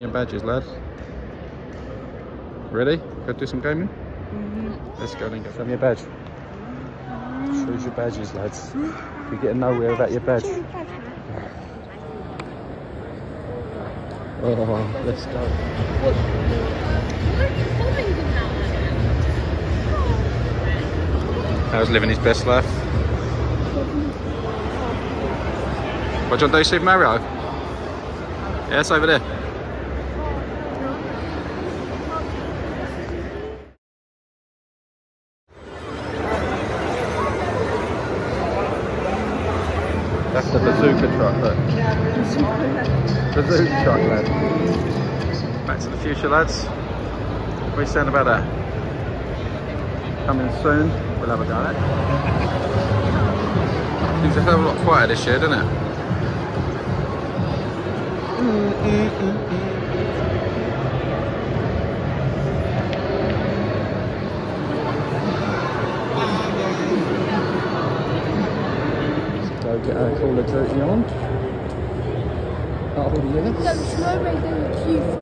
Your badges, lad. Ready? Go do some gaming? Mm-hmm. Let's go then. Show me your badge. Show your badges, lads. We're getting nowhere without your badge. Oh, let's go. How's living his best life? What, John, do Super Mario? Yeah, it's over there. That's the bazooka look. Bazooka lad. Back to the future, lads. What are you saying about that? Coming soon. We'll have a go at it. Things a hell of a lot quieter this year, doesn't it? Go get Call. Oh yes. Don't